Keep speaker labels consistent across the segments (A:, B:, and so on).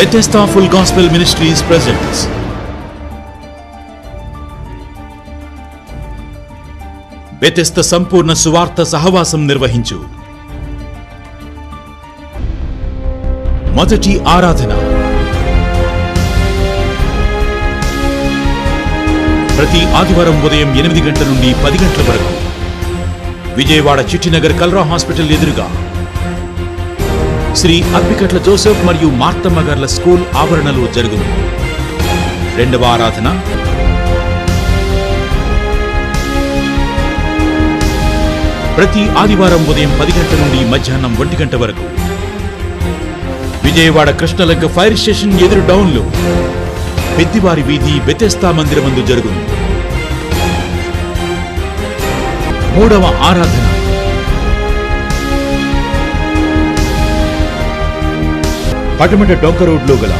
A: Bethesda Full Gospel Ministries presents. Bethesda సంపూర్ణ సువార్త సహవాసం నిర్వహించు మొదటి ఆరాధన ప్రతి ఆదివారం ఉదయం ఎనిమిది గంటల నుండి పది గంటల వరకు విజయవాడ చిట్టినగర్ కల్రా హాస్పిటల్ ఎదురుగా శ్రీ అప్పికట్ల జోసెఫ్ మరియు మార్తమ్మ గార్ల స్కూల్ ఆవరణలో జరుగును. రెండవ ఆరాధన. ప్రతి ఆదివారం ఉదయం పది గంటల నుండి మధ్యాహ్నం ఒంటి గంట వరకు. విజయవాడ కృష్ణలంక ఫైర్ స్టేషన్ ఎదురు డౌన్లో పెద్దివారి వీధి బెతెస్తా మందిరమందు జరుగును. మూడవ ఆరాధన. పటమట డొంక రోడ్లో గల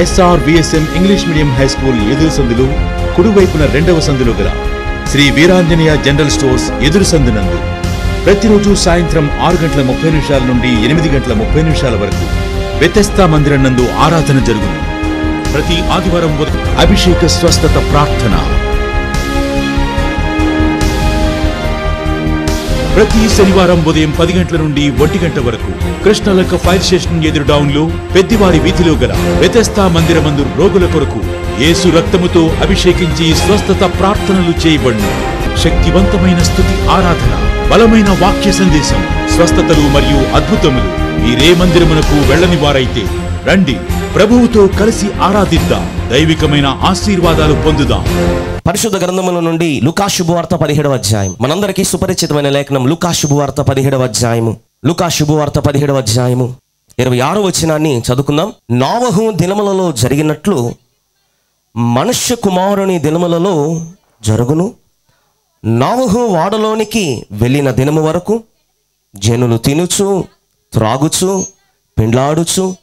A: SR VSM English medium high school ఎదురు సందులు కుడివైపున రెండవ సందులో గల శ్రీ వీరాంజనేయ జనరల్ స్టోర్స్ ఎదురు సందునందు ప్రతిరోజు సాయంత్రం ఆరు గంటల ముప్పై నిమిషాల నుండి ఎనిమిది గంటల ముప్పై నిమిషాల వరకు వ్యతస్థా మందిరం నందు ఆరాధన జరుగును. ప్రతి ఆదివారం ఉదయం అభిషేక స్వస్థత ప్రార్థన. ప్రతి శనివారం ఉదయం పది గంటల నుండి ఒంటి గంట వరకు కృష్ణలక్క ఫైర్ స్టేషన్ ఎదురు డౌన్లో పెద్దివారి వీధిలో గల వ్యతస్థా మందిరమందు రోగుల కొరకు యేసు రక్తముతో అభిషేకించి స్వస్థత ప్రార్థనలు చేయబడి శక్తివంతమైన స్థుతి ఆరాధన బలమైన వాక్య సందేశం స్వస్థతలు మరియు అద్భుతములు మీరే మందిరమునకు వెళ్ళని వారైతే రండి. ప్రభువుతో కలిసి ఆరాధిద్దాం. దైవికమైన ఆశీర్వాదాలు పొందుదాం.
B: పరిశుద్ధ గ్రంథముల నుండి లుకా శుభవార్త పదిహేడవ అధ్యాయం. మనందరికీ సుపరిచితమైన లేఖనం లుకా శుభవార్త పదిహేడవ అధ్యాయము. లుకా శుభవార్త పదిహేడవ అధ్యాయము. ఇరవై ఆరో వచనాన్ని చదువుకుందాం. నావహు దినములలో జరిగినట్లు మనుష్య కుమారుని దినములలో జరుగును. నావహు వాడలోనికి వెళ్ళిన దినము వరకు జనులు తినుచు త్రాగుచు పిండ్లాడుచు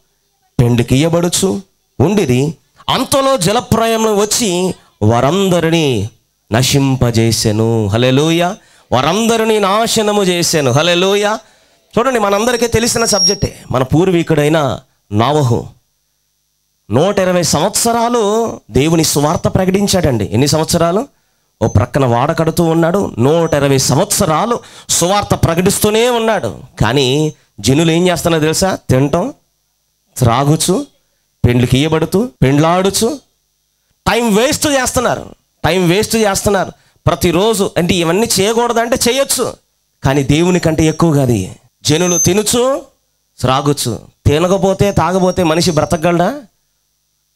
B: పెండికియ్యబడుచు ఉండిది అంతలో జలప్రాయంలో వచ్చి వారందరినీ నశింపజేసెను. హలెలోయ వారందరినీ నాశనము చేశాను హలెలోయ చూడండి మనందరికీ తెలిసిన సబ్జెక్టే. మన పూర్వీకుడైన నావహు. నూట ఇరవై సంవత్సరాలు దేవుని సువార్త ప్రకటించాడండి. ఎన్ని సంవత్సరాలు? ఓ ప్రక్కన వాడకడుతూ ఉన్నాడు. నూట ఇరవై సంవత్సరాలు సువార్త ప్రకటిస్తూనే ఉన్నాడు. కానీ జనులు ఏం చేస్తున్నారో తెలుసా? తినటం త్రాగుచు పెండ్లికి ఇయ్యబడుతూ పెండ్లాడుచు. టైం వేస్ట్ చేస్తున్నారు. టైం వేస్ట్ చేస్తున్నారు. ప్రతిరోజు అంటే ఇవన్నీ చేయకూడదంటే చేయొచ్చు. కానీ దేవుని కంటే ఎక్కువ కాదు జనులు తినుచు త్రాగుచు. తినకపోతే తాగపోతే మనిషి బ్రతకగలడా?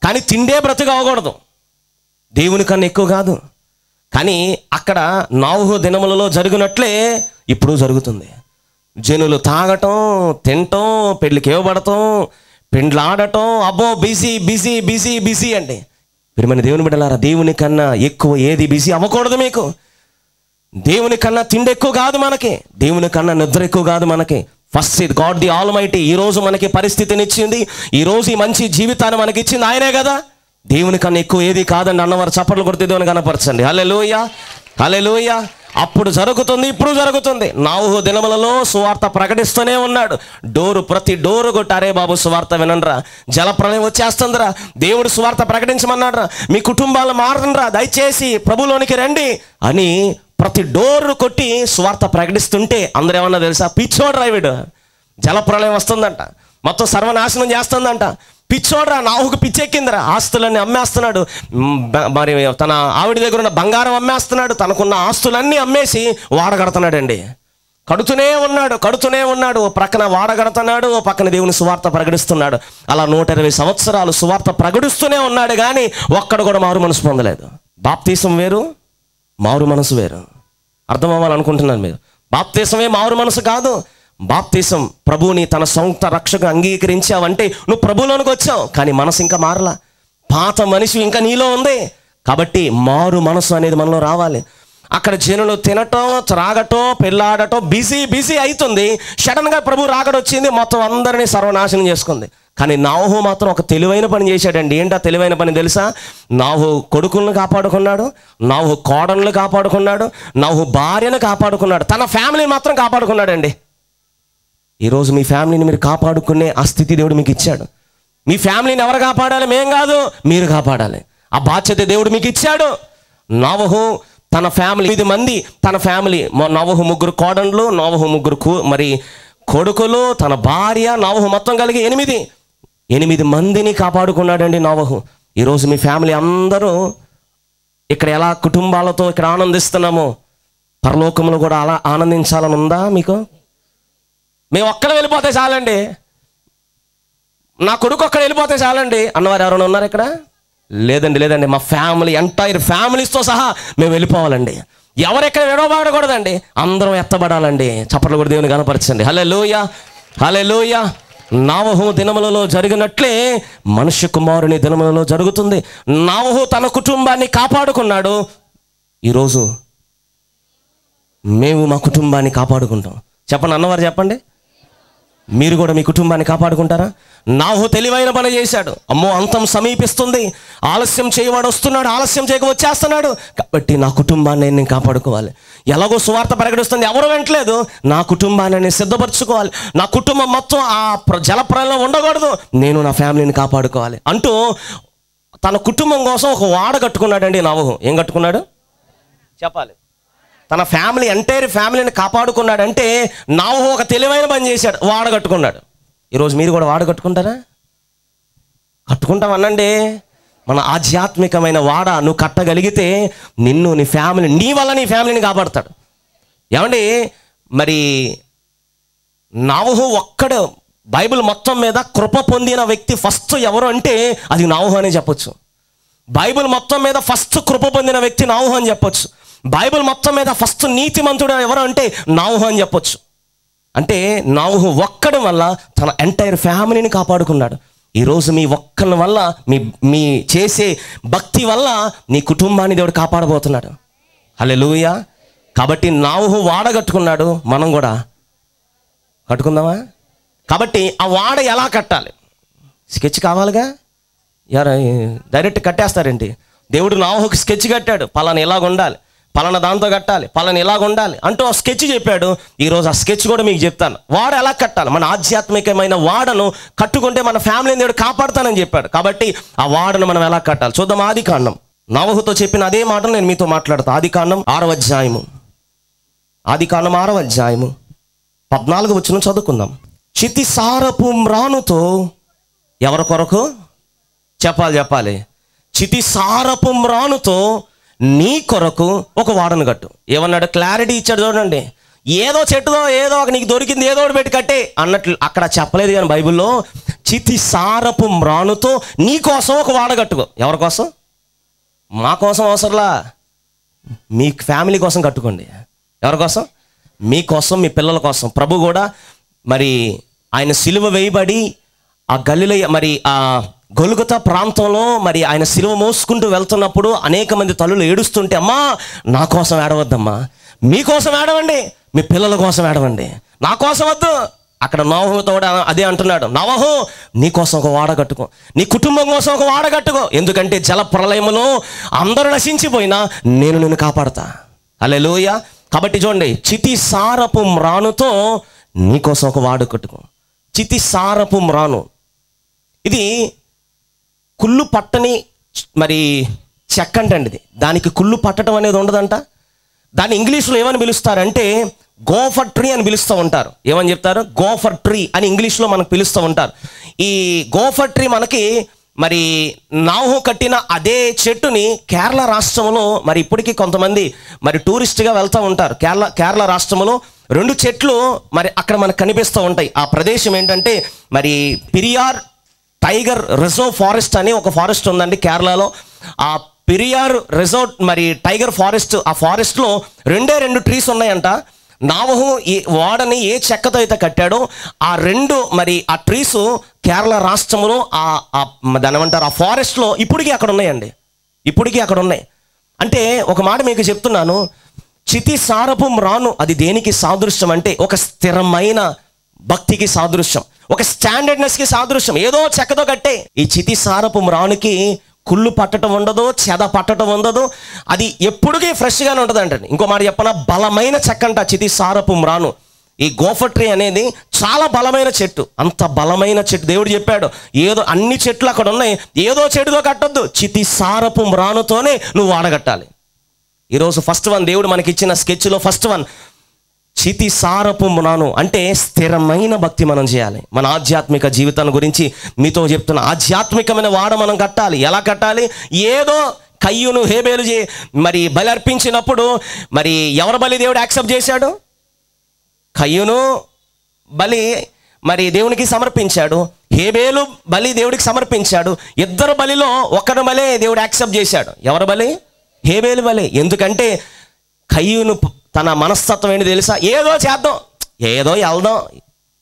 B: కానీ తిండే బ్రతుకు అవ్వకూడదు. దేవుని కన్నా ఎక్కువ కాదు. కానీ అక్కడ నావుహు దినములలో జరిగినట్లే ఇప్పుడు జరుగుతుంది. జనులు తాగటం తినటం పెళ్ళికి ఇవ్వబడటం పెండ్లాడటం అబ్బో బిజీ బిజీ బిజీ బిజీ అండి ప్రియమైన దేవుని బిడ్డలారా దేవుని కన్నా ఎక్కువ ఏది బిజీ అవ్వకూడదు మీకు. దేవుని కన్నా తిండి ఎక్కువ కాదు మనకి. దేవుని కన్నా నిద్ర ఎక్కువ కాదు మనకి. ఫస్ట్ ఇది గాడ్ ది ఆల్ మైటీ ఈ రోజు మనకి పరిస్థితిని ఇచ్చింది. ఈ రోజు ఈ మంచి జీవితాన్ని మనకి ఇచ్చింది ఆయనే కదా. దేవుని కన్నా ఎక్కువ ఏది కాదండి అన్నవారు చప్పట్లు కొడితే దేవుని కనపరచండి. హలే లోయ హలే లోయ అప్పుడు జరుగుతుంది ఇప్పుడు జరుగుతుంది. నావు దినములలో సువార్త ప్రకటిస్తూనే ఉన్నాడు. డోరు ప్రతి డోరు కొట్టారే బాబు సువార్త వినండిరా. జలప్రలయం వచ్చేస్తుందిరా. దేవుడు సువార్త ప్రకటించమన్నాడురా. మీ కుటుంబాలు మారనరా. దయచేసి ప్రభులోనికి రండి అని ప్రతి డోరు కొట్టి స్వార్థ ప్రకటిస్తుంటే అందరూ ఏమన్నా తెలుసా? పిచ్చోడ్రా వీడు. జలప్రలయం వస్తుందంట. మొత్తం సర్వనాశనం చేస్తుందంట. పిచ్చోడ్రా నాహుకు పిచ్చెక్కిందిరా. ఆస్తులన్నీ అమ్మేస్తున్నాడు. మరి తన ఆవిడ దగ్గర ఉన్న బంగారం అమ్మేస్తున్నాడు. తనకున్న ఆస్తులన్నీ అమ్మేసి వాడగడుతున్నాడండి. కడుతూనే ఉన్నాడు కడుతూనే ఉన్నాడు. ఓ ప్రక్కన వాడగడుతున్నాడు ఓ పక్కన దేవుని సువార్త ప్రకటిస్తున్నాడు. అలా నూట ఇరవై సంవత్సరాలు సువార్త ప్రకటిస్తూనే ఉన్నాడు కానీ ఒక్కడు కూడా మారు మనసు పొందలేదు. బాప్తీసం వేరు మారు మనసు వేరు. అర్థమవ్వాలనుకుంటున్నాను మీరు. బాప్తీసమే మారు మనసు కాదు. బాప్తీసం ప్రభువుని తన సొంత రక్షకు అంగీకరించావంటే నువ్వు ప్రభులోనికి వచ్చావు కానీ మనసు ఇంకా మారలా. పాత మనిషి ఇంకా నీలో ఉంది. కాబట్టి మారు మనసు అనేది మనలో రావాలి. అక్కడ జనులు తినటం త్రాగటం పెళ్ళాడటం బిజీ బిజీ అవుతుంది సడన్గా ప్రభు రాకడొచ్చింది మొత్తం అందరినీ సర్వనాశనం చేసుకుంది. కానీ నాహు మాత్రం ఒక తెలివైన పని చేశాడండి. ఏంటా తెలివైన పని తెలుసా? నాహు కొడుకులను కాపాడుకున్నాడు నాహు కోడలను కాపాడుకున్నాడు నాహు భార్యను కాపాడుకున్నాడు. తన ఫ్యామిలీని మాత్రం కాపాడుకున్నాడండి. ఈరోజు మీ ఫ్యామిలీని మీరు కాపాడుకునే ఆ స్థితి దేవుడు మీకు ఇచ్చాడు. మీ ఫ్యామిలీని ఎవరు కాపాడాలి? మేం కాదు మీరు కాపాడాలి. ఆ బాధ్యత దేవుడు మీకు ఇచ్చాడు. నవహు తన ఫ్యామిలీ ఎనిమిది మంది తన ఫ్యామిలీ నవహు ముగ్గురు కోడళ్ళు నవహు ముగ్గురు కూ- మరి కొడుకులు తన భార్య నవహు మొత్తం కలిగి ఎనిమిది. ఎనిమిది మందిని కాపాడుకున్నాడండి నవహు. ఈరోజు మీ ఫ్యామిలీ అందరూ ఇక్కడ ఎలా కుటుంబాలతో ఇక్కడ ఆనందిస్తున్నామో? పరలోకంలో కూడా అలా ఆనందించాలని ఉందా మీకు? మేము ఒక్కడ వెళ్ళిపోతే చాలండి. నా కొడుకు ఒక్కడ వెళ్ళిపోతే చాలండి. అన్నవారు ఎవరైనా ఉన్నారు ఇక్కడ? లేదండి లేదండి. మా ఫ్యామిలీ ఎంటైర్ ఫ్యామిలీస్తో సహా మేము వెళ్ళిపోవాలండి. ఎవరెక్కడ విడవబడకూడదండి. అందరం ఎత్తబడాలండి. చప్పట్లు కూడా దేవుని కనపరచండి హలే లోయ హలే లోయ నావహు దినములలో జరిగినట్లే మనుష్య కుమారుని దినములలో జరుగుతుంది. నావహు తన కుటుంబాన్ని కాపాడుకున్నాడు. ఈరోజు మేము మా కుటుంబాన్ని కాపాడుకుంటాం. చెప్పండి అన్నవారు చెప్పండి. మీరు కూడా మీ కుటుంబాన్ని కాపాడుకుంటారా? నాహు తెలివైన పని చేశాడు. అమ్మో అంతం సమీపిస్తుంది. ఆలస్యం చేయవాడు వస్తున్నాడు. ఆలస్యం చేయక వచ్చేస్తున్నాడు. కాబట్టి నా కుటుంబాన్ని నేను కాపాడుకోవాలి. ఎలాగో సువార్త ప్రకటిస్తుంది. ఎవరు వెంటలేదు నా కుటుంబాన్ని నేను సిద్ధపరచుకోవాలి. నా కుటుంబం మొత్తం ఆ ప్ర- జలప్రయంలో ఉండకూడదు. నేను నా ఫ్యామిలీని కాపాడుకోవాలి. అంటూ తన కుటుంబం కోసం ఒక వాడ కట్టుకున్నాడండి నావహు ఏం కట్టుకున్నాడు? చెప్పాలి. తన ఫ్యామిలీ ఎంటైర్ ఫ్యామిలీని కాపాడుకున్నాడు అంటే నావు ఒక తెలివైన పని చేశాడు వాడగట్టుకున్నాడు ఈరోజు మీరు కూడా వాడగట్టుకుంటారా కట్టుకుంటాం అనండి మన ఆధ్యాత్మికమైన వాడ నువ్వు కట్టగలిగితే నిన్ను నీ ఫ్యామిలీ నీ వల్ల నీ ఫ్యామిలీని కాపాడతాడు. ఏమండి? మరి నావహు ఒక్కడు బైబిల్ మొత్తం మీద కృప పొందిన వ్యక్తి ఫస్ట్ ఎవరు అంటే అది నావహు అని చెప్పొచ్చు. బైబిల్ మొత్తం మీద ఫస్ట్ కృప పొందిన వ్యక్తి నావహు అని చెప్పొచ్చు. బైబిల్ మొత్తం మీద ఫస్ట్ నీతిమంతుడు ఎవరు అంటే నావుహు అని చెప్పొచ్చు. అంటే నావుహు ఒక్కడం వల్ల తన ఎంటైర్ ఫ్యామిలీని కాపాడుకున్నాడు. ఈరోజు మీ ఒక్కని వల్ల మీ మీ చేసే భక్తి వల్ల నీ కుటుంబాన్ని దేవుడు కాపాడబోతున్నాడు. హల్లెలూయ. కాబట్టి నావుహు వాడగట్టుకున్నాడు మనం కూడా. కట్టుకుందామా? కాబట్టి ఆ వాడ ఎలా కట్టాలి? స్కెచ్ కావాలిగా? యారా డైరెక్ట్ కట్టేస్తారండి దేవుడు నాహుకు స్కెచ్ కట్టాడు. పలానా ఇలాగ ఉండాలి పలానా దాంతో కట్టాలి పలానా ఇలాగ ఉండాలి అంటూ ఆ స్కెచ్ చెప్పాడు. ఈరోజు ఆ స్కెచ్ కూడా మీకు చెప్తాను. వాడ ఎలా కట్టాలి? మన ఆధ్యాత్మికమైన వాడను కట్టుకుంటే మన ఫ్యామిలీని దేవుడు కాపాడుతానని చెప్పాడు. కాబట్టి ఆ వాడను మనం ఎలా కట్టాలి? చూద్దాం ఆది కాండం. నవహుతో చెప్పిన అదే మాట నేను మీతో మాట్లాడతాను ఆది కాండం ఆరవ అధ్యాయము. ఆది కాండం ఆరవ అధ్యాయము. పద్నాలుగు వచ్చిన చదువుకుందాం. చితి సారపు మ్రానుతో ఎవరి కొరకు? చెప్పాలి చెప్పాలి. చితి సారపు మ్రానుతో నీ కొరకు ఒక వాడను కట్టు. ఏమన్నాడు? క్లారిటీ ఇచ్చాడు చూడండి. ఏదో చెట్టుదో ఏదో ఒక నీకు దొరికింది ఏదో ఒకటి పెట్టి కట్టే. అన్నట్లు అక్కడ చెప్పలేదు కానీ బైబిల్లో చితి సారపు మ్రాణుతో నీ కోసం ఒక వాడ కట్టుకో. ఎవరి కోసం? మా కోసం అవసరంలా? మీ ఫ్యామిలీ కోసం కట్టుకోండి. ఎవరి కోసం? మీకోసం మీ పిల్లల కోసం. ప్రభు కూడా మరి ఆయన సిలువ వేయబడి ఆ గల్లుల మరి ఆ గొలుగుత ప్రాంతంలో మరి ఆయన సిలువ మోసుకుంటూ వెళ్తున్నప్పుడు అనేక మంది తల్లులు ఏడుస్తుంటే అమ్మా నా కోసం ఏడవద్దమ్మా. మీకోసం ఏడవండి. మీ పిల్లల కోసం ఏడవండి. నా కోసం వద్దు. అక్కడ నవహుతో అదే అంటున్నాడు. నవహు నీ కోసం ఒక వాడ కట్టుకో. నీ కుటుంబం కోసం ఒక వాడ కట్టుకో. ఎందుకంటే జల ప్రళయములో అందరూ నశించిపోయినా నేను నిన్ను కాపాడతా. అలే లోయ కాబట్టి చూడండి చితి సారపు మ్రానుతో నీకోసం ఒక వాడు కట్టుకో. చితి సారపు మ్రాను. ఇది కుళ్ళు పట్టని మరి చెక్క అంటండి దానికి కుళ్ళు పట్టడం అనేది ఉండదంట. దాన్ని ఇంగ్లీష్లో ఏమని పిలుస్తారంటే గోఫర్ ట్రీ అని పిలుస్తూ ఉంటారు. ఏమని చెప్తారు? గోఫర్ ట్రీ అని ఇంగ్లీష్లో మనకు పిలుస్తూ ఉంటారు. ఈ గోఫర్ ట్రీ మనకి మరి నాహు కట్టిన అదే చెట్టుని కేరళ రాష్ట్రంలో మరి ఇప్పటికీ కొంతమంది మరి టూరిస్ట్గా వెళ్తూ ఉంటారు. కేరళ కేరళ రాష్ట్రంలో రెండు చెట్లు మరి అక్కడ మనకు కనిపిస్తూ ఉంటాయి. ఆ ప్రదేశం ఏంటంటే మరి పిరియార్ టైగర్ రిజర్వ్ ఫారెస్ట్ అని ఒక ఫారెస్ట్ ఉందండి కేరళలో. ఆ పెరియార్ రిజర్వ్ మరి టైగర్ ఫారెస్ట్ ఆ ఫారెస్ట్లో రెండే రెండు ట్రీస్ ఉన్నాయంట. నావహు ఈ వాడని ఏ చెక్కతో అయితే కట్టాడో ఆ రెండు మరి ఆ ట్రీస్ కేరళ రాష్ట్రంలో ఆ ఆ దాని ఏమంటారు ఆ ఫారెస్ట్లో ఇప్పటికీ అక్కడ ఉన్నాయండి. ఇప్పటికీ అక్కడ ఉన్నాయి. అంటే ఒక మాట మీకు చెప్తున్నాను. చితి సారపు రాను అది దేనికి సాదృశ్యం అంటే ఒక స్థిరమైన భక్తికి సాదృశ్యం. ఒక స్టాండర్డ్నెస్కి సాదృశ్యం. ఏదో చెక్కతో కట్టే. ఈ చితి సారపు రానుకి కుళ్ళు పట్టడం ఉండదు చెద పట్టడం ఉండదు. అది ఎప్పుడుకే ఫ్రెష్గానే ఉంటుంది అంటే ఇంకో మాట చెప్పన? బలమైన చెక్క అంట చితి సారపు మ్రాను. ఈ గోఫర్ ట్రీ అనేది చాలా బలమైన చెట్టు. అంత బలమైన చెట్టు. దేవుడు చెప్పాడు ఏదో అన్ని చెట్లు అక్కడ ఉన్నాయి. ఏదో చెట్టుతో కట్టొద్దు. చితి సారపు మ్రానుతోనే నువ్వు వాడగట్టాలి. ఈరోజు ఫస్ట్ వన్ దేవుడు మనకి ఇచ్చిన స్కెచ్లో ఫస్ట్ వన్ చితి సారపు మునాను అంటే స్థిరమైన భక్తి మనం చేయాలి. మన ఆధ్యాత్మిక జీవితాన్ని గురించి మీతో చెప్తున్న ఆధ్యాత్మికమైన వాడ మనం కట్టాలి. ఎలా కట్టాలి? ఏదో కయ్యును హేబేలు చే మరి బలి అర్పించినప్పుడు మరి ఎవరు బలి దేవుడు యాక్సెప్ట్ చేశాడు? కయ్యును బలి మరి దేవునికి సమర్పించాడు. హేబేలు బలి దేవుడికి సమర్పించాడు. ఇద్దరు బలిలో ఒకరి బలే దేవుడు యాక్సెప్ట్ చేశాడు. ఎవరు బలి? హేబేలు బలి. ఎందుకంటే కయ్యును తన మనస్తత్వం ఏంటి తెలుసా? ఏదో చేద్దాం. ఏదో వెళ్దాం.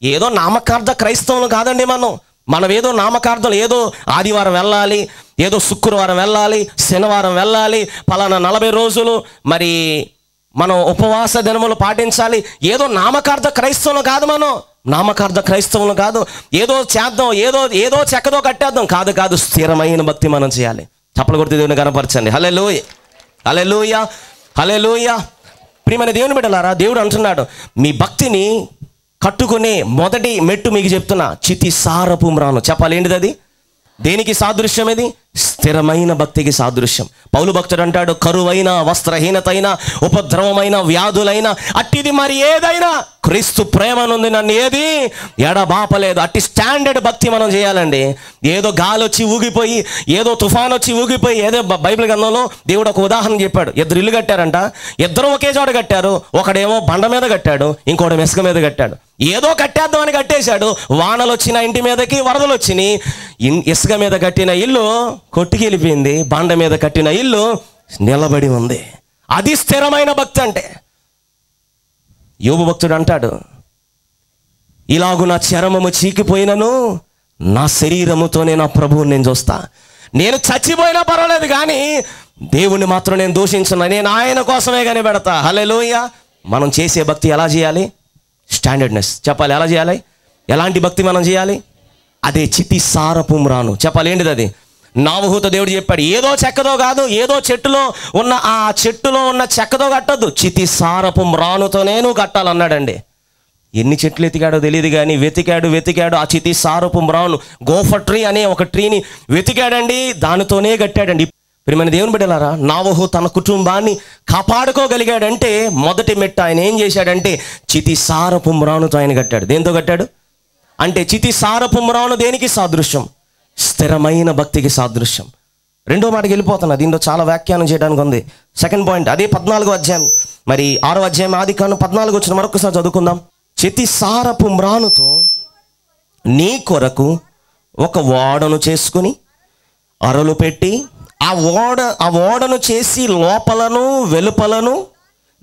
B: ఏదో నామకార్థ క్రైస్తవులు కాదండి మనం. మనం ఏదో నామకార్థం ఏదో ఆదివారం వెళ్ళాలి ఏదో శుక్రవారం వెళ్ళాలి శనివారం వెళ్ళాలి పలానా నలభై రోజులు మరి మనం ఉపవాస దినములు పాటించాలి. ఏదో నామకార్థ క్రైస్తవులు కాదు మనం. నామకార్థ క్రైస్తవులు కాదు. ఏదో చేద్దాం ఏదో ఏదో చెక్కదో కట్టేద్దాం. కాదు కాదు స్థిరమైన భక్తి మనం చేయాలి. చప్పలు కొడితే దేవుని కనపరచండి. హలే లోయ హలే లోయ హలే లోయ ప్రియమైన దేవుని బిడ్డలారా దేవుడు అంటున్నాడు మీ భక్తిని కట్టుకునే మొదటి మెట్టు మీకు చెప్తున్నా చితి సారపు మ్రాను. చెప్పాలి ఏంటిది అది? దేనికి సాదృశ్యం ఇది? స్థిరమైన భక్తికి సాదృశ్యం. పౌలు భక్తుడు అంటాడు కరువైన వస్త్రహీనతైన ఉపద్రవమైన వ్యాధులైన అట్టిది మరి ఏదైనా క్రీస్తు ప్రేమ నుండి నన్ను ఏది ఎడబాపలేదు. అట్టి స్టాండర్డ్ భక్తి మనం చేయాలండి. ఏదో గాలి వచ్చి ఊగిపోయి ఏదో తుఫాన్ వచ్చి ఊగిపోయి ఏదో బైబిల్ గ్రంథంలో దేవుడు ఒక ఉదాహరణ చెప్పాడు. ఇద్దరు ఇల్లు కట్టారంట. ఇద్దరు ఒకే చోట కట్టారు. ఒకడేమో బండ మీద కట్టాడు. ఇంకోటి మెసుక మీద కట్టాడు. ఏదో కట్టేద్దామని కట్టేశాడు. వానలు వచ్చిన ఇంటి మీదకి వరదలు వచ్చినాయి ఇన్- ఇసుక మీద కట్టిన ఇల్లు కొట్టుకెళ్ళిపోయింది. బండ మీద కట్టిన ఇల్లు నిలబడి ఉంది. అది స్థిరమైన భక్తి అంటే. యోగు భక్తుడు అంటాడు ఇలాగు నా చర్మము చీకిపోయినను నా శరీరముతోనే నా ప్రభువుని నేను చూస్తా. నేను చచ్చిపోయినా పర్వాలేదు కానీ దేవుణ్ణి మాత్రం నేను దూషించున్నా నేను ఆయన కోసమే కానీ పెడతా హలెలోయ మనం చేసే భక్తి ఎలా చేయాలి? స్టాండర్డ్నెస్. చెప్పాలి ఎలా చేయాలి? ఎలాంటి భక్తి మనం చేయాలి? అదే చితి సారపు మ్రాను. చెప్పాలి ఏంటిది అది? నావహూత దేవుడు చెప్పాడు ఏదో చెక్కదో కాదు ఏదో చెట్టులో ఉన్న ఆ చెట్టులో ఉన్న చెక్కతో కట్టద్దు. చితి సారపు మ్రానుతోనే నువ్వు కట్టాలన్నాడండి. ఎన్ని చెట్లు ఎతికాడో తెలియదు కానీ వెతికాడు వెతికాడు ఆ చితి సారపు మ్రాను. గోఫర్ ట్రీ అనే ఒక ట్రీని వెతికాడండి దానితోనే కట్టాడండి. ప్రియమైన దేవుని బిడ్డలారా నావహు తన కుటుంబాన్ని కాపాడుకోగలిగాడంటే మొదటి మెట్ట ఆయన ఏం చేశాడంటే చితి సారపు మ్రానుతో ఆయన కట్టాడు. దేంతో కట్టాడు? అంటే చితి సారపు మ్రాను దేనికి సాదృశ్యం? స్థిరమైన భక్తికి సాదృశ్యం. రెండో మాటకి వెళ్ళిపోతున్నా దీంట్లో చాలా వ్యాఖ్యానం చేయడానికి ఉంది. సెకండ్ పాయింట్ అదే పద్నాలుగో అధ్యాయం. మరి ఆరో అధ్యాయం ఆది కాను పద్నాలుగు వచ్చిన మరొకసారి చదువుకుందాం. చెతి సారపు మ్రానుతో నీ కొరకు ఒక ఓడను చేసుకుని అరలు పెట్టి ఆ ఓడ ఆ ఓడను చేసి లోపలను వెలుపలను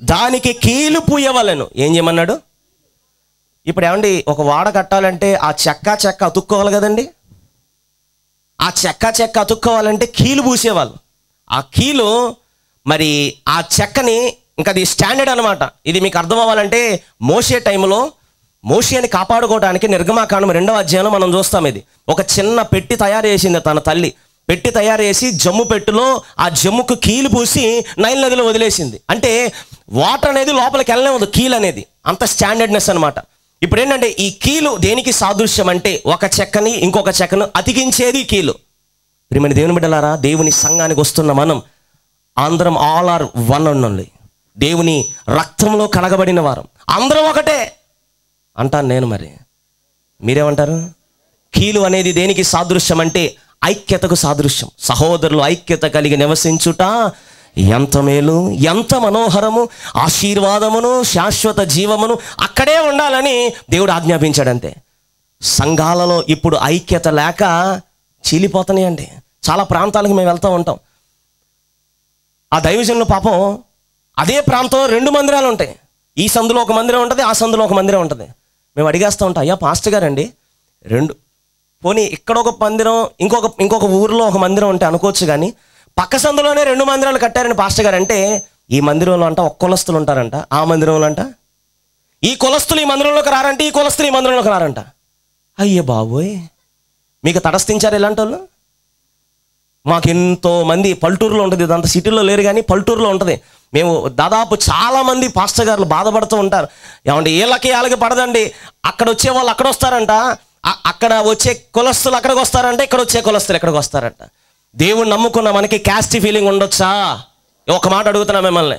B: దానికి కీలు పూయవలను. ఏం చేయమన్నాడు? ఇప్పుడు ఏమండి ఒక వాడ కట్టాలంటే ఆ చెక్క చెక్క అతుక్కోవాలి కదండి. ఆ చెక్క చెక్క అతుక్కోవాలంటే కీలు పూసేవాళ్ళు. ఆ కీలు మరి ఆ చెక్కని ఇంకా అది స్టాండర్డ్ అనమాట ఇది మీకు అర్థం అవ్వాలంటే మోసే టైంలో మోషేని కాపాడుకోవడానికి నిర్గమాకాండం రెండవ అధ్యాయంలో మనం చూస్తాం ఇది. ఒక చిన్న పెట్టి తయారు చేసింది తన తల్లి. పెట్టి తయారు చేసి జమ్ము పెట్టులో ఆ జమ్ముకు కీలు పూసి నైల్ నదిలో వదిలేసింది. అంటే వాటర్ అనేది లోపలికి వెళ్ళలేదు కీలు అనేది. అంత స్టాండర్డ్నెస్ అనమాట ఇప్పుడు ఏంటంటే ఈ కీలు దేనికి సాదృశ్యం అంటే ఒక చెక్కని ఇంకొక చెక్కను అతికించేది కీలు. ప్రియమైన దేవుని బిడ్డలారా దేవుని సంఘానికి వస్తున్న మనం అందరం ఆల్ ఆర్ వన్ ఉండండి దేవుని రక్తంలో కడగబడిన వారం. అందరం ఒకటే. అంటాను నేను మరి. మీరేమంటారు? కీలు అనేది దేనికి సాదృశ్యం అంటే ఐక్యతకు సాదృశ్యం. సహోదరులు ఐక్యత కలిగి నివసించుట ఎంత మేలు ఎంత మనోహరము ఆశీర్వాదమును శాశ్వత జీవమును అక్కడే ఉండాలని దేవుడు ఆజ్ఞాపించాడంతే. సంఘాలలో ఇప్పుడు ఐక్యత లేక చీలిపోతున్నాయండి. చాలా ప్రాంతాలకు మేము వెళ్తూ ఉంటాం. ఆ దైవజనుల పాపం అదే ప్రాంతం రెండు మందిరాలు ఉంటాయి. ఈ సందులో ఒక మందిరం ఉంటుంది ఆ సందులో ఒక మందిరం ఉంటుంది. మేము అడిగేస్తూ ఉంటాం అయ్యా పాస్టర్ గారండి రెండు పోనీ ఇక్కడ ఒక మందిరం ఇంకొక ఇంకొక ఊరిలో ఒక మందిరం ఉంటే అనుకోవచ్చు కానీ పక్క సందులోనే రెండు మందిరాలు కట్టారని పాస్టర్ గారు అంటే ఈ మందిరంలో అంట ఒక్క కులస్తులు ఉంటారంట. ఆ మందిరంలో అంట? ఈ కులస్తులు ఈ మందిరంలోకి రారంట ఈ కులస్తులు ఈ మందిరంలోకి రారంట. అయ్యే బాబోయ్. మీకు తటస్థించారు ఇలాంటి వాళ్ళు మాకు ఎంతో మంది పల్లెటూరులో ఉంటుంది. ఇదంతా సిటీలో లేరు కానీ పల్లెటూరులో ఉంటుంది. మేము దాదాపు చాలామంది పాస్టర్ గారులు బాధపడుతూ ఉంటారు. ఏమంటే వీళ్ళకి వాళ్ళకి పడదండి. అక్కడ వచ్చే వాళ్ళు అక్కడ వస్తారంట. అక్కడ వచ్చే కులస్తులు అక్కడికి వస్తారంట ఇక్కడ వచ్చే కులస్తులు ఎక్కడికి వస్తారంట? దేవుణ్ణి నమ్ముకున్న మనకి క్యాస్టీ ఫీలింగ్ ఉండొచ్చా? ఒక మాట అడుగుతున్నా మిమ్మల్ని.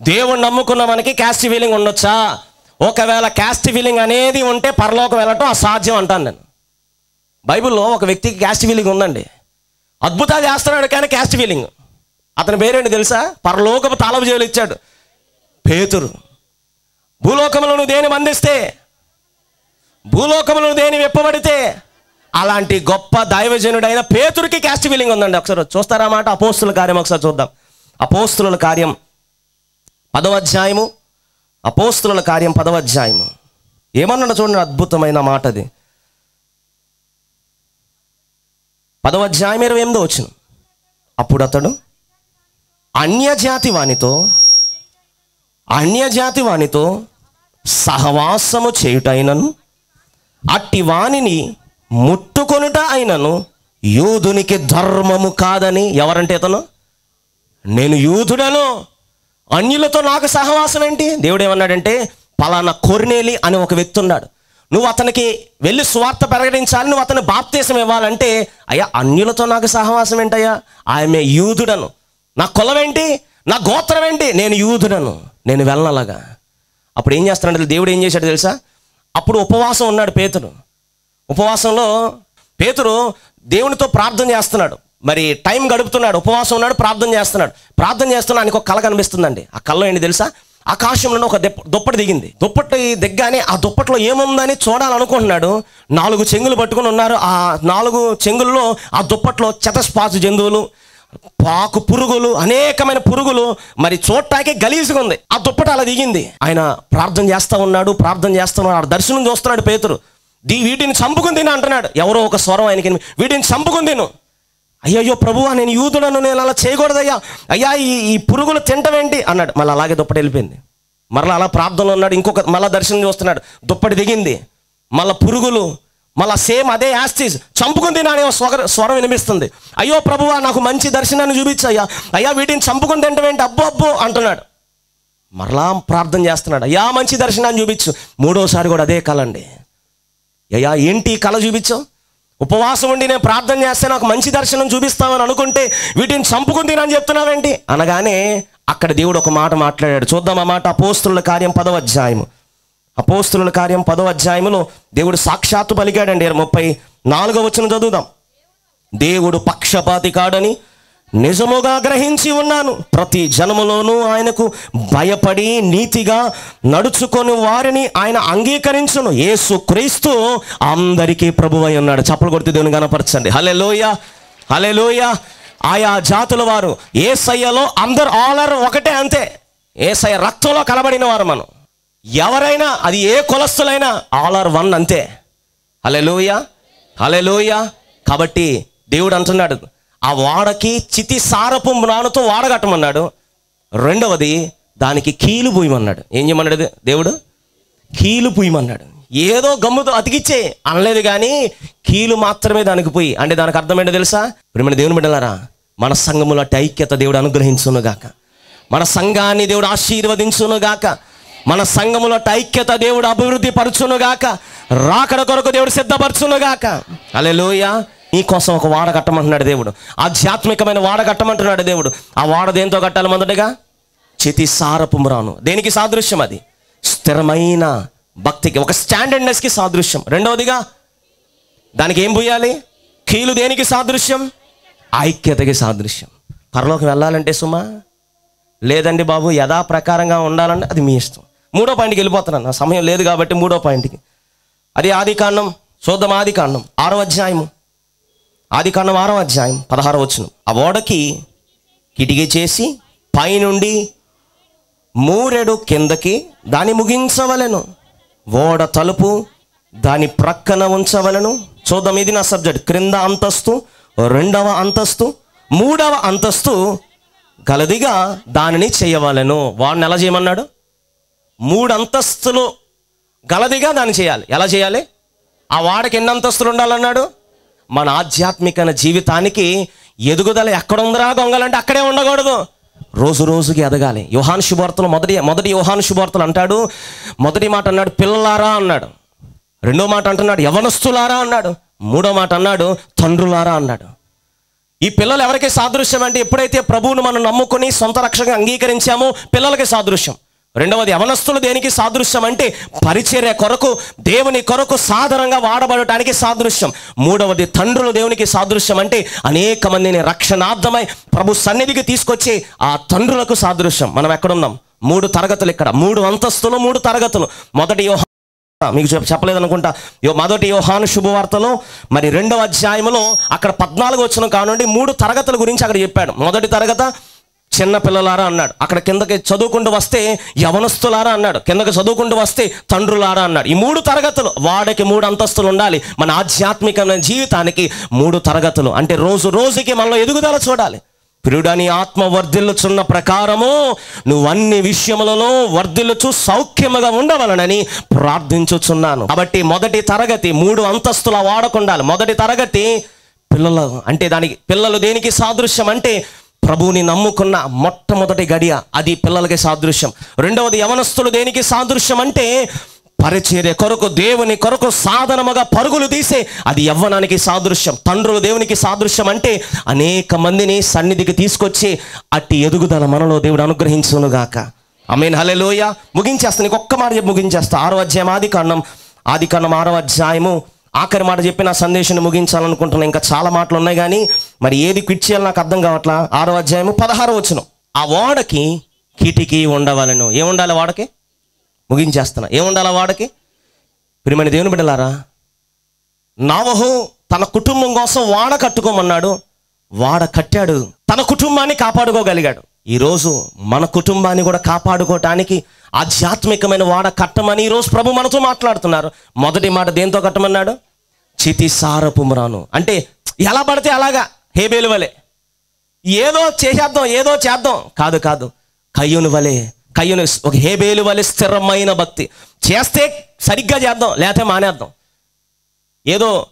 B: దేవుణ్ణి నమ్ముకున్న మనకి క్యాస్ట్ ఫీలింగ్ ఉండొచ్చా? ఒకవేళ క్యాస్ట్ ఫీలింగ్ అనేది ఉంటే పరలోకం వెళ్ళటం అసాధ్యం అంటాను నేను. బైబిల్లో ఒక వ్యక్తికి క్యాస్ట్ ఫీలింగ్ ఉందండి. అద్భుతాలు చేస్తున్నాడు కానీ క్యాస్ట్ ఫీలింగ్. అతని పేరేంటి తెలుసా? పరలోకపు తాళపు జైలు ఇచ్చాడు. పేతురు. భూలోకములను నువ్వు దేని మందిస్తే? భూలోకములను దేని వెప్పబడితే? అలాంటి గొప్ప దైవజనుడైన పేతురికి క్యాస్ట్ ఫీలింగ్ ఉందండి. ఒకసారి చూస్తారా మాట? అపోస్తుల కార్యం ఒకసారి చూద్దాం. అపోస్తుల కార్యం పదవ అధ్యాయము. అపోస్తుల కార్యం పదవ అధ్యాయము. ఏమన్నాడు చూడండి అద్భుతమైన మాట అది. పదవ అధ్యాయం ఇరవై ఎనిమిదో వచ్చిన. అప్పుడు అతడు అన్యజాతి వానితో అన్యజాతి వానితో సహవాసము చేయుటైనను అట్టి వానిని ముట్టుకొనుట అయినను యూదునికి ధర్మము కాదని ఎవరంటే ఇతను నేను యూదుడను. అన్యులతో నాకు సహవాసం ఏంటి? దేవుడు ఏమన్నాడంటే పలానా కొర్నేలి అని ఒక వ్యక్తి ఉన్నాడు. నువ్వు అతనికి వెళ్ళి స్వార్థ ప్రకటించాలి నువ్వు అతను బాప్తీసం ఇవ్వాలంటే అయ్యా అన్యులతో నాకు సహవాసం ఏంటయ్యా? ఆమె యూదుడను. నా కులం ఏంటి? నా గోత్రం ఏంటి? నేను యూదుడను. నేను వెళ్ళనలాగా. అప్పుడు ఏం చేస్తానంటే దేవుడు ఏం చేశాడు తెలుసా? అప్పుడు ఉపవాసం ఉన్నాడు పేతుడు ఉపవాసంలో పేతురు దేవునితో ప్రార్థన చేస్తున్నాడు. మరి టైం గడుపుతున్నాడు. ఉపవాసం ఉన్నాడు ప్రార్థన చేస్తున్నాడు. ప్రార్థన చేస్తున్నా ఆయనకు ఒక కళ కనిపిస్తుందండి. ఆ కళ్ళలో ఏంటి తెలుసా? ఆకాశంలో ఒక దుప్పటి దిగింది. దుప్పటి దిగ్గానే ఆ దుప్పట్లో ఏముందని చూడాలనుకుంటున్నాడు. నాలుగు చెంగులు పట్టుకుని ఉన్నారు. ఆ నాలుగు చెంగుల్లో ఆ దుప్పట్లో చతస్పాసు జంతువులు పాకు పురుగులు అనేకమైన పురుగులు మరి చూడటానికి గలీజుగా ఉంది. ఆ దుప్పట అలా దిగింది. ఆయన ప్రార్థన చేస్తా ఉన్నాడు ప్రార్థన చేస్తున్నాడు దర్శనం చూస్తున్నాడు పేతురు. దీ వీటిని చంపుకుని తిను అంటున్నాడు. ఎవరో ఒక స్వరం ఆయనకి వీటిని చంపుకుని తిను. అయ్యయ్యో ప్రభువా నేను యూదులను నేను అలా చేయకూడదయ్యా. అయ్యా ఈ ఈ పురుగులు తింటవేంటి అన్నాడు. మళ్ళీ అలాగే దుప్పటి వెళ్ళిపోయింది. మరలా అలా ప్రార్థనలో ఉన్నాడు. ఇంకొక మళ్ళా దర్శనం చూస్తున్నాడు. దుప్పటి దిగింది. మళ్ళా పురుగులు మళ్ళా సేమ్ అదే యాస్టీస్ చంపుకుని తిననే స్వర స్వరం వినిపిస్తుంది. అయ్యో ప్రభువా నాకు మంచి దర్శనాన్ని చూపించయ్యా. అయ్యా వీటిని చంపుకుని తింటవేంటి అబ్బో అబ్బో అంటున్నాడు. మరలా ప్రార్థన చేస్తున్నాడు. అయ్యా మంచి దర్శనాన్ని చూపించు. మూడోసారి కూడా అదే కలండి. అండి అయ్యా ఏంటి కళ చూపించావు ఉపవాసం ఉండి నేను ప్రార్థన చేస్తే నాకు మంచి దర్శనం చూపిస్తామని అనుకుంటే వీటిని చంపుకుని తినని చెప్తున్నావేంటి? అనగానే అక్కడ దేవుడు ఒక మాట మాట్లాడాడు. చూద్దాం ఆ మాట అపోస్తుల కార్యం పదవ అధ్యాయము. అపోస్తుల కార్యం పదవ అధ్యాయములో దేవుడు సాక్షాత్తు పలికాడండి. ముప్పై నాలుగో వచ్చిన చదువుదాం. దేవుడు పక్షపాతి కాడని నిజముగా గ్రహించి ఉన్నాను. ప్రతి జనములోనూ ఆయనకు భయపడి నీతిగా నడుచుకొని వారిని ఆయన అంగీకరించును. యేసు క్రీస్తు అందరికీ ప్రభువై ఉన్నాడు. చప్పలు కొడితే దేవుని కనపరచండి హలే లోయ హలే లోయ ఆయా జాతుల వారు ఏసయ్యలో అందరు ఆలర్ ఒకటే అంతే. ఏసయ్య రక్తంలో కలబడిన వారు మనం. ఎవరైనా అది ఏ కులస్తులైనా ఆల్ ఆర్ వన్ అంతే. హలే లోయ హలే లోయ కాబట్టి దేవుడు అంటున్నాడు ఆ వాడకి చితి సారపు మ్రానుతో వాడగట్టమన్నాడు. రెండవది దానికి కీలు పూయమన్నాడు. ఏం చేయమన్నాడు? దేవుడు కీలు పూయమన్నాడు. ఏదో గమ్ముతో అతికిచ్చే అనలేదు కానీ కీలు మాత్రమే దానికి పోయి. అంటే దానికి అర్థమేంటో తెలుసా? ప్రేమ దేవుని బిడ్డలారా మన సంఘముల ఐక్యత దేవుడు అనుగ్రహించునుగాక. మన సంఘాన్ని దేవుడు ఆశీర్వదించునుగాక. మన సంఘముల ఐక్యత దేవుడు అభివృద్ధి పరచునుగాక. రాకడ కొరకు దేవుడు సిద్ధపరచునుగాక. అలెలోయ నీ కోసం ఒక వాడ కట్టమంటున్నాడు దేవుడు. ఆధ్యాత్మికమైన వాడ కట్టమంటున్నాడు దేవుడు. ఆ వాడ దేంతో కట్టాలి మొదటగా? చితి సారపు మ్రాను దేనికి సాదృశ్యం అది? స్థిరమైన భక్తికి ఒక స్టాండర్డ్నెస్కి సాదృశ్యం. రెండవదిగా దానికి ఏం పోయాలి కీలు దేనికి సాదృశ్యం? ఐక్యతకి సాదృశ్యం. పరలోకి వెళ్ళాలంటే సుమా లేదండి బాబు యథా ప్రకారంగా ఉండాలంటే అది మీ ఇష్టం. మూడో పాయింట్కి వెళ్ళిపోతున్నాను. నా సమయం లేదు కాబట్టి మూడో పాయింట్కి. అది ఆది కాండం చూద్దాం ఆది కాండం. ఆరో అధ్యాయము. ఆది కాండం ఆరో అధ్యాయం పదహారో వచ్చును ఆ ఓడకి కిటికీ చేసి పైనుండి మూరెడు కిందకి దాన్ని ముగించవలెను. ఓడ తలుపు దాని ప్రక్కన ఉంచవలను. చూద్దాం ఇది నా సబ్జెక్ట్. క్రింద అంతస్తు రెండవ అంతస్తు మూడవ అంతస్తు గలదిగా దానిని చేయవలెను. వాడిని ఎలా చేయమన్నాడు? మూడు అంతస్తులు గలదిగా దాన్ని చేయాలి. ఎలా చేయాలి? ఆ వాడకి ఎన్ని అంతస్తులు ఉండాలన్నాడు? మన ఆధ్యాత్మిక జీవితానికి ఎదుగుదల ఎక్కడ ఉందిరా గొంగలంటే అక్కడే ఉండకూడదు. రోజు రోజుకి ఎదగాలి. యోహాను శుభార్తలు మొదటి మొదటి యోహాను శుభార్తలు అంటాడు. మొదటి మాట అన్నాడు పిల్లలారా అన్నాడు. రెండో మాట అంటున్నాడు యవనస్తులారా అన్నాడు. మూడో మాట అన్నాడు తండ్రులారా అన్నాడు. ఈ పిల్లలు ఎవరికి సాదృశ్యం అంటే ఎప్పుడైతే ప్రభువును మనం నమ్ముకొని సొంత రక్షగా అంగీకరించామో పిల్లలకి సాదృశ్యం. రెండవది యవనస్తులు దేనికి సాదృశ్యం అంటే పరిచర్య కొరకు దేవుని కొరకు సాధారణంగా వాడబడటానికి సాదృశ్యం. మూడవది తండ్రులు దేవునికి సాదృశ్యం అంటే అనేక మందిని రక్షణార్థమై ప్రభు సన్నిధికి తీసుకొచ్చి ఆ తండ్రులకు సాదృశ్యం. మనం ఎక్కడున్నాం? మూడు తరగతులు ఇక్కడ. మూడు అంతస్తులు మూడు తరగతులు. మొదటి యోహ మీకు చెప్ చెప్పలేదు అనుకుంటా యో మొదటి యోహాను శుభవార్తలో మరి రెండవ అధ్యాయంలో అక్కడ పద్నాలుగు వచ్చిన కానుండి మూడు తరగతుల గురించి అక్కడ చెప్పాడు. మొదటి తరగత చిన్న పిల్లలారా అన్నాడు. అక్కడ కిందకి చదువుకుంటూ వస్తే యవనస్తులారా అన్నాడు. కిందకి చదువుకుంటూ వస్తే తండ్రులారా అన్నాడు. ఈ మూడు తరగతులు వాడికి మూడు అంతస్తులు ఉండాలి. మన ఆధ్యాత్మికమైన జీవితానికి మూడు తరగతులు. అంటే రోజు రోజుకి మనలో ఎదుగుదల చూడాలి. ప్రియుడని ఆత్మ వర్ధిల్లుచున్న ప్రకారము నువ్వు అన్ని విషయములలో వర్ధిల్లుచు సౌఖ్యముగా ఉండవలనని ప్రార్థించుచున్నాను. కాబట్టి మొదటి తరగతి మూడు అంతస్తుల వాడకుండాలి. మొదటి తరగతి పిల్లలు అంటే దానికి పిల్లలు దేనికి సాదృశ్యం అంటే ప్రభువుని నమ్ముకున్న మొట్టమొదటి గడియ అది పిల్లలకి సాదృశ్యం. రెండవది యవనస్తులు దేనికి సాదృశ్యం అంటే పరిచర్య కొరకు దేవుని కొరకు సాధనముగా పరుగులు తీసే అది యవ్వనానికి సాదృశ్యం. తండ్రులు దేవునికి సాదృశ్యం అంటే అనేక మందిని సన్నిధికి తీసుకొచ్చి అట్టి ఎదుగుదల మనలో దేవుడు అనుగ్రహించునుగాక అమీన్ హలెలోయ ముగించేస్తా నీకు ఒక్క మాట ముగించేస్తా. ఆరో అధ్యాయం ఆది కాండం ఆది కాండం ఆరో అధ్యాయము ఆఖరి మాట చెప్పి నా సందేశాన్ని ముగించాలనుకుంటున్నాను ఇంకా చాలా మాటలు ఉన్నాయి కానీ మరి ఏది క్విట్ చేయాలి నాకు అర్థం కావట్లా? ఆరో అధ్యాయము పదహారో వచనం. ఆ వాడకి కిటికీ ఉండవలను. ఏముండాలి వాడకి ముగించేస్తున్నా. ఏముండాలి వాడకి ప్రియమైన దేవుని బిడ్డలారా నావహు తన కుటుంబం కోసం వాడ కట్టుకోమన్నాడు. వాడ కట్టాడు. తన కుటుంబాన్ని కాపాడుకోగలిగాడు. ఈరోజు మన కుటుంబాన్ని కూడా కాపాడుకోవటానికి ఆధ్యాత్మికమైన వాడ కట్టమని ఈరోజు ప్రభు మనతో మాట్లాడుతున్నారు. మొదటి మాట దేంతో కట్టమన్నాడు? చితి సారపుమరాను అంటే ఎలా పడితే అలాగా హేబేలు వలె. ఏదో చేసేద్దాం ఏదో చేద్దాం. కాదు కాదు. కయ్యుని వలె కయ్యను ఒక హేబేలు వలె స్థిరమైన భక్తి. చేస్తే సరిగ్గా చేద్దాం లేకపోతే మానేద్దాం. ఏదో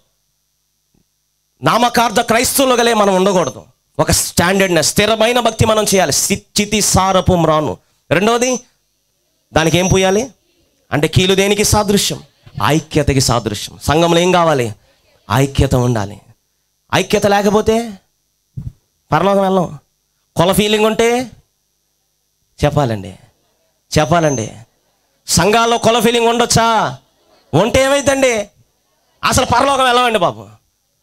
B: నామకార్థ క్రైస్తవులు గలే మనం ఉండకూడదు. ఒక స్టాండర్డ్నెస్ స్థిరమైన భక్తి మనం చేయాలి. సి- చితి సారపు మ్రాను రెండవది దానికి ఏం పోయాలి? అంటే కీలు దేనికి సాదృశ్యం? ఐక్యతకి సాదృశ్యం. సంఘంలో ఏం కావాలి? ఐక్యత ఉండాలి. ఐక్యత లేకపోతే పరలోకం వెళ్ళం. కొల ఫీలింగ్ ఉంటే చెప్పాలండి. చెప్పాలండి. సంఘాల్లో కొల ఫీలింగ్ ఉండొచ్చా? ఉంటే ఏమైందండి అసలు పరలోకం వెళ్ళమండి బాబు.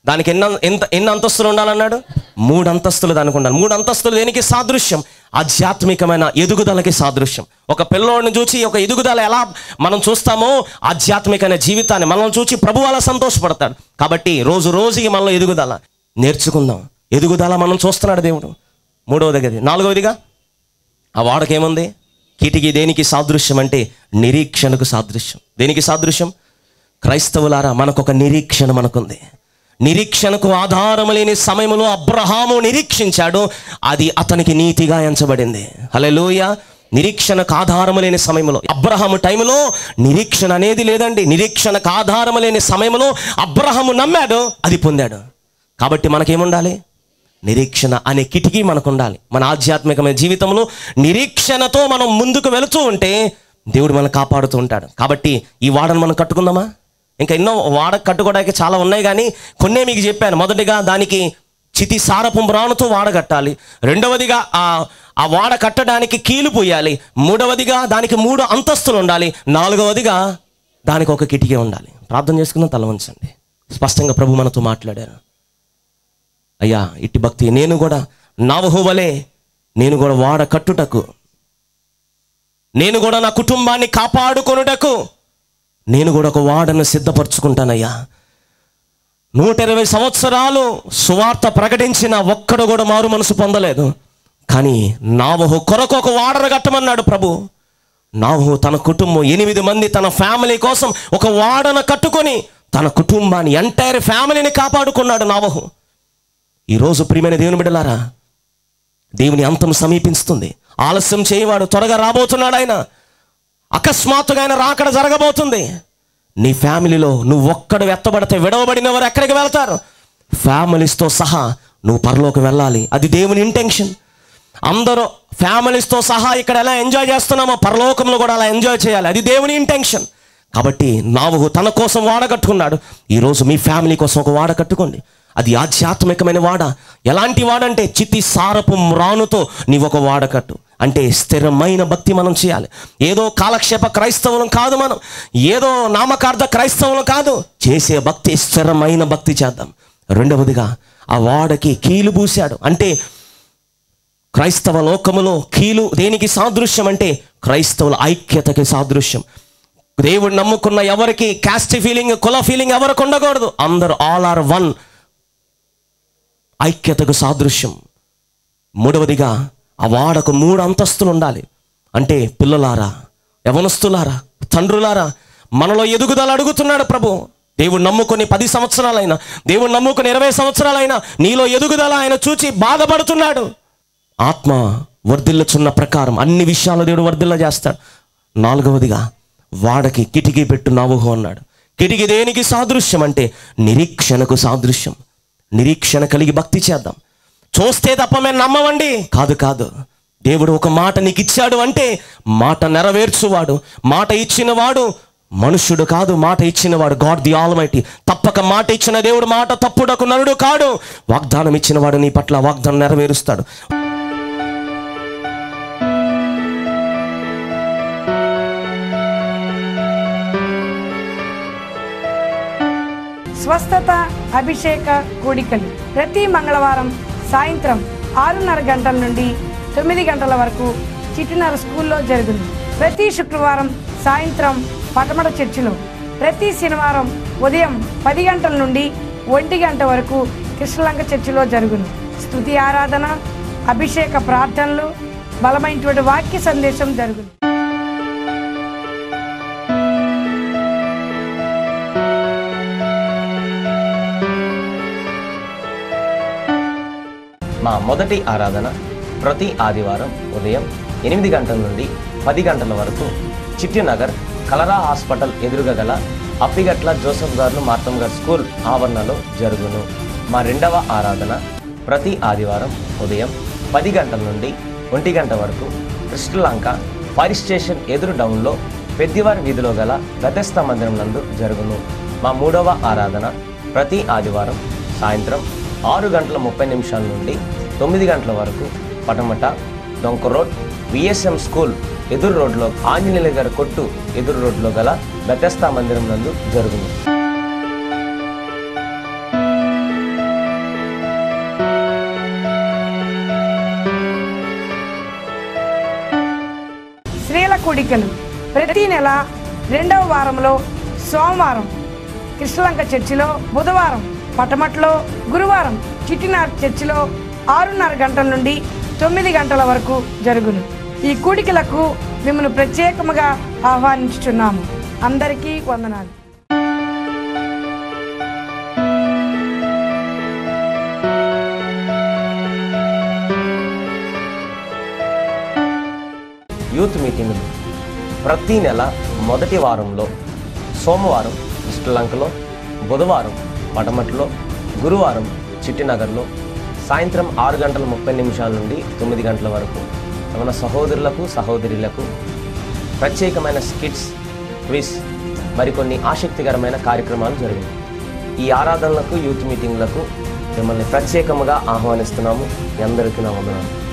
B: దానికి ఎన్న ఎంత ఎన్ని అంతస్తులు ఉండాలన్నాడు? మూడు అంతస్తులు దానికి ఉండాలి. మూడు అంతస్తులు దేనికి సాదృశ్యం? ఆధ్యాత్మికమైన ఎదుగుదలకి సాదృశ్యం. ఒక పిల్లోడిని చూసి ఒక ఎదుగుదల ఎలా మనం చూస్తామో ఆధ్యాత్మికమైన జీవితాన్ని మనం చూసి ప్రభు అలా సంతోషపడతాడు. కాబట్టి రోజు రోజుకి మనలో ఎదుగుదల. నేర్చుకుందాం. ఎదుగుదల మనం చూస్తున్నాడు దేవుడు. మూడవది నాలుగవదిగా? ఆ వాడకేముంది? కిటికీ దేనికి సాదృశ్యం అంటే నిరీక్షణకు సాదృశ్యం. దేనికి సాదృశ్యం? క్రైస్తవులారా మనకొక నిరీక్షణ మనకుంది. నిరీక్షణకు ఆధారం లేని సమయంలో అబ్రహాము నిరీక్షించాడు. అది అతనికి నీతిగా ఎంచబడింది. హలోయ నిరీక్షణకు ఆధారము లేని సమయంలో అబ్రహము టైంలో నిరీక్షణ అనేది లేదండి. నిరీక్షణకు ఆధారము లేని సమయంలో అబ్రహము నమ్మాడు. అది పొందాడు. కాబట్టి మనకేముండాలి? నిరీక్షణ అనే కిటికీ మనకు ఉండాలి మన ఆధ్యాత్మికమైన జీవితంలో నిరీక్షణతో మనం ముందుకు వెళుతూ ఉంటే దేవుడు మనం కాపాడుతూ ఉంటాడు. కాబట్టి ఈ వాడను మనం కట్టుకుందామా? ఇంకా ఎన్నో వాడ కట్టుకోవడానికి చాలా ఉన్నాయి కానీ కొన్నే మీకు చెప్పాను. మొదటిగా దానికి చితి సారపు మ్రాణుతో వాడ కట్టాలి. రెండవదిగా ఆ ఆ వాడ కట్టడానికి కీలు పోయాలి. మూడవదిగా దానికి మూడు అంతస్తులు ఉండాలి. నాలుగవదిగా దానికి ఒక కిటికీ ఉండాలి. ప్రార్థన చేసుకుందాం తల ఉంచండి స్పష్టంగా ప్రభు మనతో మాట్లాడారు. అయ్యా ఇట్టి భక్తి నేను కూడా నవహు నేను కూడా వాడ కట్టుటకు నేను కూడా నా కుటుంబాన్ని కాపాడుకొనుటకు నేను కూడా ఒక వాడను సిద్ధపరచుకుంటానయ్యా. నూట ఇరవై సంవత్సరాలు సువార్త ప్రకటించిన ఒక్కడు కూడా మారు మనసు పొందలేదు. కానీ నావహు కొరకు ఒక వాడను కట్టమన్నాడు ప్రభు. నావహు తన కుటుంబం ఎనిమిది మంది తన ఫ్యామిలీ కోసం ఒక వాడను కట్టుకొని తన కుటుంబాన్ని ఎంటైర్ ఫ్యామిలీని కాపాడుకున్నాడు నావహు ఈరోజు ప్రియమైన దేవుని బిడ్డలారా దేవుని అంతం సమీపిస్తుంది. ఆలస్యం చేయవాడు త్వరగా రాబోతున్నాడు ఆయన. అకస్మాత్తుగా ఆయన రాకడ జరగబోతుంది. నీ ఫ్యామిలీలో నువ్వు ఒక్కడు ఎత్తబడితే విడవబడిన వారు ఎక్కడికి వెళ్తారు? ఫ్యామిలీస్తో సహా నువ్వు పరలోకి వెళ్ళాలి. అది దేవుని ఇంటెన్షన్. అందరూ ఫ్యామిలీస్తో సహా ఇక్కడ ఎలా ఎంజాయ్ చేస్తున్నామో పరలోకంలో కూడా అలా ఎంజాయ్ చేయాలి. అది దేవుని ఇంటెన్షన్. కాబట్టి నావు తన కోసం వాడ కట్టుకున్నాడు. ఈరోజు మీ ఫ్యామిలీ కోసం ఒక వాడ కట్టుకోండి. అది ఆధ్యాత్మికమైన వాడ. ఎలాంటి వాడంటే చితి సారపు మ్రానుతో నీవు ఒక వాడ కట్టు. అంటే స్థిరమైన భక్తి మనం చేయాలి. ఏదో కాలక్షేప క్రైస్తవులం కాదు మనం. ఏదో నామకార్థ క్రైస్తవులం కాదు. చేసే భక్తి స్థిరమైన భక్తి చేద్దాం. రెండవదిగా ఆ వాడకి కీలు పూశాడు. అంటే క్రైస్తవ లోకములో కీలు దేనికి సాదృశ్యం అంటే క్రైస్తవుల ఐక్యతకి సాదృశ్యం. దేవుడు నమ్ముకున్న ఎవరికి క్యాస్ట్ ఫీలింగ్ కుల ఫీలింగ్ ఎవరికి ఉండకూడదు. అందరు ఆల్ ఆర్ వన్. ఐక్యతకు సాదృశ్యం. మూడవదిగా ఆ వాడకు మూడు అంతస్తులు ఉండాలి. అంటే పిల్లలారా యవనస్తులారా తండ్రులారా మనలో ఎదుగుదల అడుగుతున్నాడు ప్రభు. దేవుడు నమ్ముకొని పది సంవత్సరాలైనా దేవుడు నమ్ముకొని ఇరవై సంవత్సరాలైనా నీలో ఎదుగుదల ఆయన చూచి బాధపడుతున్నాడు. ఆత్మ వర్ధిల్లుచున్న ప్రకారం అన్ని విషయాలు దేవుడు వర్ధిల్ల చేస్తాడు. నాలుగవదిగా వాడకి కిటికీ పెట్టు నావుహు అన్నాడు. కిటికీ దేనికి సాదృశ్యం అంటే నిరీక్షణకు సాదృశ్యం. నిరీక్షణ కలిగి భక్తి చేద్దాం. చూస్తే తప్ప మేము నమ్మమండి కాదు కాదు. దేవుడు ఒక మాట నీకు ఇచ్చాడు అంటే మాట నెరవేర్చువాడు మాట ఇచ్చినవాడు మనుష్యుడు కాదు మాట ఇచ్చినవాడు గాడ్ ది ఆల్మైటీ. తప్పక మాట ఇచ్చిన దేవుడు మాట తప్పుడకు నరుడు కాడు. వాగ్దానం ఇచ్చినవాడు నీ పట్ల వాగ్దానం నెరవేరుస్తాడు.
C: స్వస్థత అభిషేక కూడికలు. ప్రతి మంగళవారం సాయంత్రం ఆరున్నర గంటల నుండి తొమ్మిది గంటల వరకు చిట్టినర స్కూల్లో జరుగును. ప్రతి శుక్రవారం సాయంత్రం పటమట చర్చిలో ప్రతి శనివారం ఉదయం పది గంటల నుండి ఒంటి గంట వరకు కృష్ణలంక చర్చిలో జరుగును. స్తుతి ఆరాధన అభిషేక ప్రార్థనలు బలమైనటువంటి వాక్య సందేశం జరుగును.
B: మొదటి ఆరాధన ప్రతి ఆదివారం ఉదయం ఎనిమిది గంటల నుండి పది గంటల వరకు చిట్టినగర్ కలరా హాస్పిటల్ ఎదురుగా గల అప్పిగట్ల జోసఫ్ గారు మార్తం గారు స్కూల్ ఆవరణలో జరుగును. మా రెండవ ఆరాధన ప్రతి ఆదివారం ఉదయం పది గంటల నుండి ఒంటి గంట వరకు కృష్ణలంక ఫైర్ స్టేషన్ ఎదురు డౌన్లో పెద్దివారి వీధిలో గల గతస్థ మందిరం నందు జరుగును. మా మూడవ ఆరాధన ప్రతి ఆదివారం సాయంత్రం ఆరు గంటల ముప్పై నిమిషాల నుండి తొమ్మిది గంటల వరకు పటమట డొంక రోడ్ విఎస్ఎం స్కూల్ ఎదురు రోడ్లో ఆంజనేయుల గారి కొట్టు ఎదురు రోడ్లో గల బెతస్తా మందిరం నందు జరుగును.
C: స్త్రీల కూడికలు. ప్రతి నెల రెండవ వారంలో సోమవారం కృష్ణలంక చర్చిలో బుధవారం పటమట్లో గురువారం చిట్టినార్ చర్చిలో ఆరున్నర గంటల నుండి తొమ్మిది గంటల వరకు జరుగును. ఈ కూడికలకు మిమ్మల్ని ప్రత్యేకముగా ఆహ్వానించుచున్నాము. అందరికీ వందనాలు.
B: యూత్ మీటింగ్ ప్రతి నెల మొదటి వారంలో సోమవారం శ్రీలంకలో బుధవారం పడమట్లో గురువారం చిట్టినగర్లో సాయంత్రం ఆరు గంటల ముప్పై నిమిషాల నుండి తొమ్మిది గంటల వరకు మన సహోదరులకు సహోదరులకు ప్రత్యేకమైన స్కిట్స్ క్విజ్ మరికొన్ని ఆసక్తికరమైన కార్యక్రమాలు జరిగాయి ఈ ఆరాధనలకు యూత్ మీటింగ్లకు మిమ్మల్ని ప్రత్యేకముగా ఆహ్వానిస్తున్నాము. మీ అందరికీ నా వందనాలు.